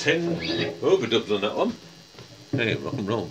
10 over doubling that one. Hey, rock and roll.